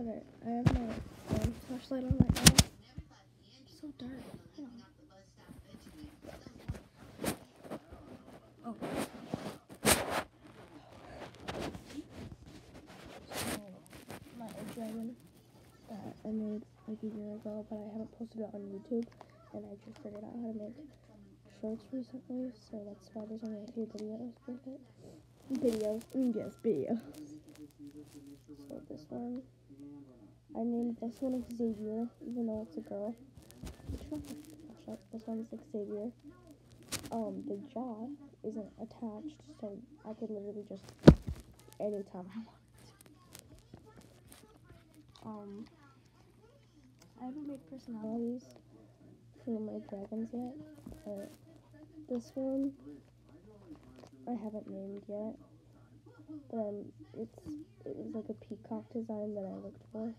Okay, I have my um, flashlight on right now. It's so dark. Oh. So, my dragon that I made like a year ago, but I haven't posted it on YouTube, and I just figured out how to make shorts recently, so that's why there's only a few videos with it. Videos, mm, yes, videos. So this one, I named this one Xavier, even though it's a girl. This one's Xavier. Um, the jaw isn't attached, so I could literally just anytime I want. Um, I haven't made personalities for my dragons yet, but this one I haven't named yet um, it's it was like a peacock design that I looked for.